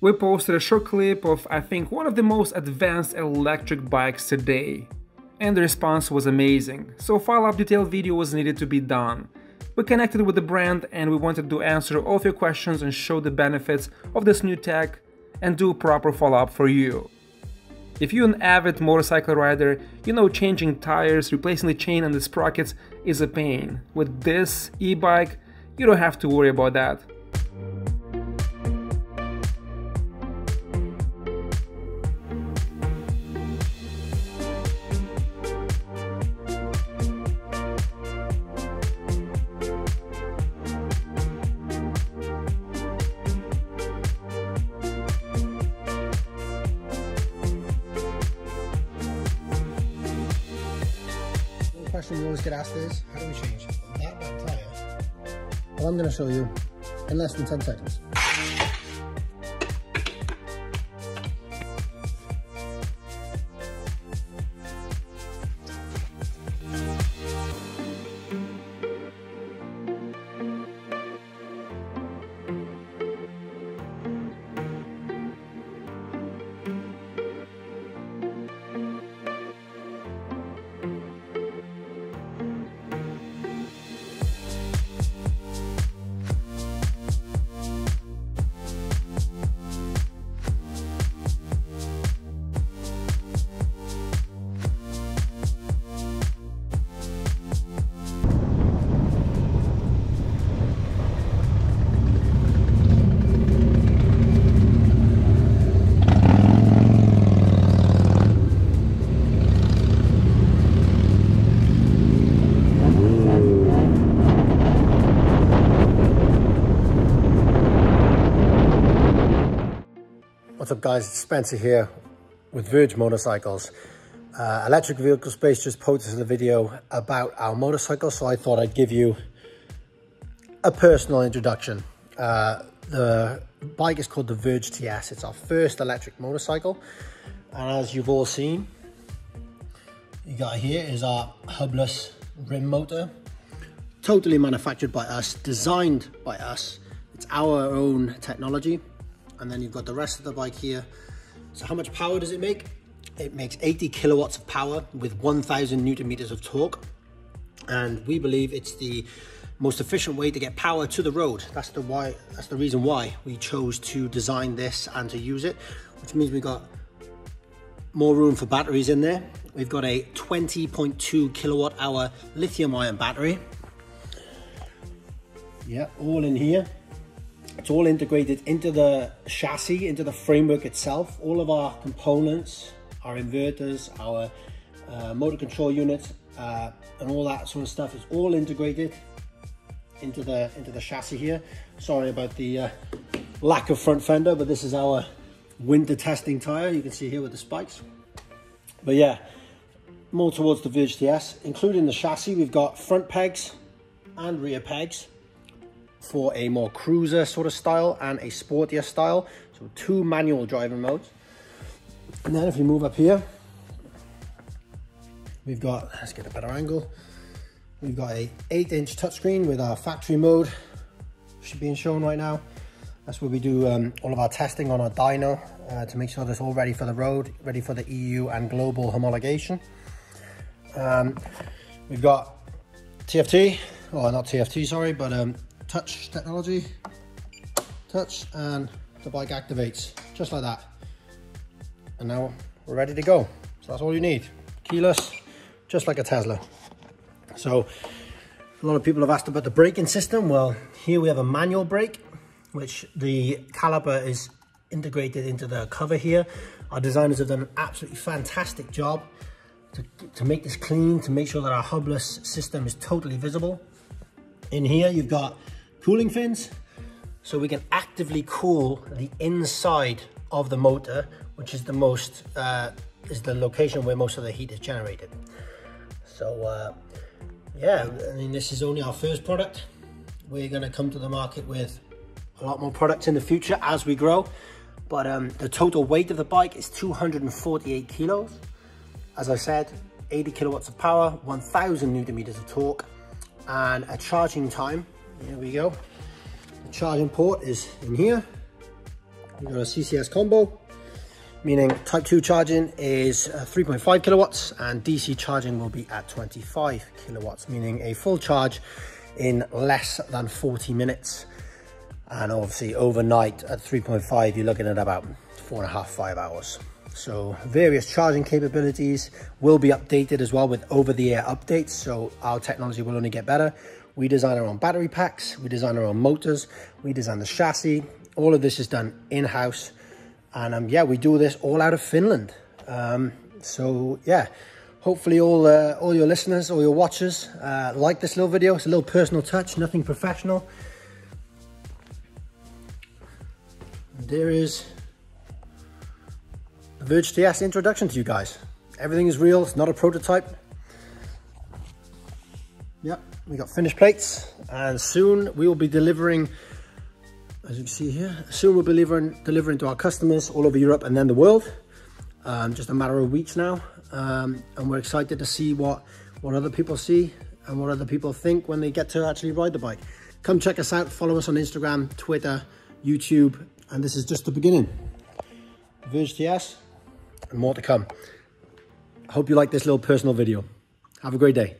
We posted a short clip of, I think, one of the most advanced electric bikes today. And the response was amazing, so follow-up detailed video was needed to be done. We connected with the brand and we wanted to answer all of your questions and show the benefits of this new tech and do proper follow-up for you. If you're an avid motorcycle rider, you know changing tires, replacing the chain and the sprockets is a pain. With this e-bike, you don't have to worry about that. Question you always get asked is, how do we change that bad tire? Well, I'm going to show you in less than 10 seconds. What's up guys, it's Spencer here with Verge Motorcycles. Uh, Electric Vehicle Space just posted a video about our motorcycle, so I thought I'd give you a personal introduction. Uh, the bike is called the Verge TS. It's our first electric motorcycle. And as you've all seen, you got here is our hubless rim motor. Totally manufactured by us, designed by us. It's our own technology and then you've got the rest of the bike here. So how much power does it make? It makes 80 kilowatts of power with 1000 newton meters of torque. And we believe it's the most efficient way to get power to the road. That's the why. That's the reason why we chose to design this and to use it, which means we've got more room for batteries in there. We've got a 20.2 kilowatt hour lithium ion battery. Yeah, all in here. It's all integrated into the chassis, into the framework itself. All of our components, our inverters, our uh, motor control units, uh, and all that sort of stuff is all integrated into the into the chassis here. Sorry about the uh, lack of front fender, but this is our winter testing tire. You can see here with the spikes. But yeah, more towards the Verge TS. Including the chassis, we've got front pegs and rear pegs for a more cruiser sort of style and a sportier style. So two manual driving modes. And then if you move up here, we've got, let's get a better angle. We've got a eight inch touchscreen with our factory mode, should be shown right now. That's where we do um, all of our testing on our dyno uh, to make sure that's all ready for the road, ready for the EU and global homologation. Um, we've got TFT, or not TFT, sorry, but um, touch technology, touch, and the bike activates, just like that. And now we're ready to go. So that's all you need. Keyless, just like a Tesla. So a lot of people have asked about the braking system. Well, here we have a manual brake, which the caliper is integrated into the cover here. Our designers have done an absolutely fantastic job to, to make this clean, to make sure that our hubless system is totally visible. In here, you've got cooling fins so we can actively cool the inside of the motor which is the most uh, is the location where most of the heat is generated. So uh, yeah I mean this is only our first product. We're going to come to the market with a lot more products in the future as we grow but um, the total weight of the bike is 248 kilos. As I said 80 kilowatts of power 1000 newton meters of torque and a charging time here we go. The charging port is in here. We've got a CCS combo, meaning type 2 charging is uh, 3.5 kilowatts and DC charging will be at 25 kilowatts, meaning a full charge in less than 40 minutes. And obviously overnight at 3.5, you're looking at about four and a half, five hours. So various charging capabilities will be updated as well with over-the-air updates. So our technology will only get better. We design our own battery packs, we design our own motors, we design the chassis. All of this is done in-house. And um, yeah, we do this all out of Finland. Um, so yeah, hopefully all uh, all your listeners, all your watchers uh, like this little video. It's a little personal touch, nothing professional. there is the Verge TS introduction to you guys. Everything is real, it's not a prototype. Yep, we got finished plates and soon we will be delivering, as you can see here, soon we'll be delivering, delivering to our customers all over Europe and then the world. Um, just a matter of weeks now. Um, and we're excited to see what, what other people see and what other people think when they get to actually ride the bike. Come check us out, follow us on Instagram, Twitter, YouTube, and this is just the beginning. Verge TS and more to come. I hope you like this little personal video. Have a great day.